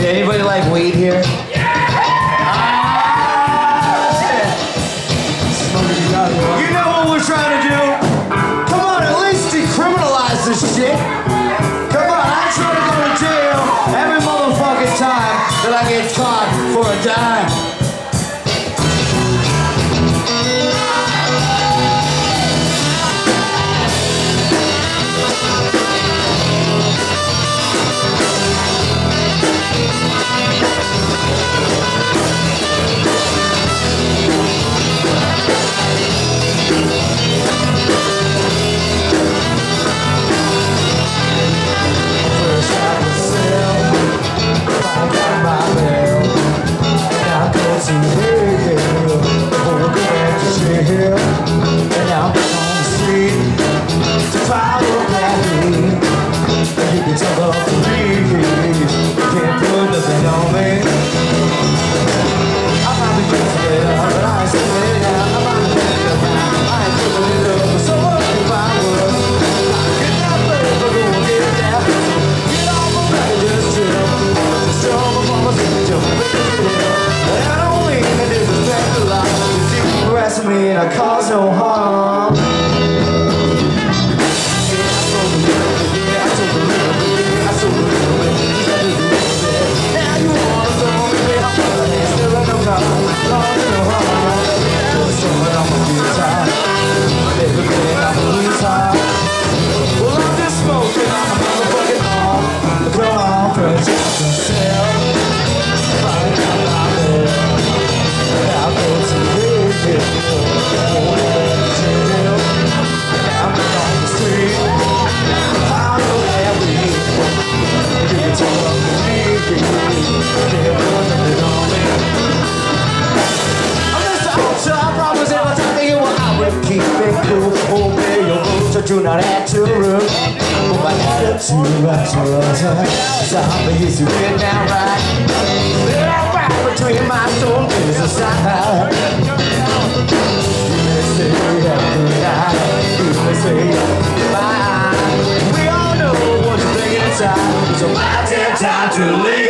Did anybody like weed here? Yeah! Ah, shit. You know I cause no harm do not enter room Put my attitude right towards Zombie is written down right They're right between my soul is a side You You say goodbye We all know what you're thinking inside So I take time to leave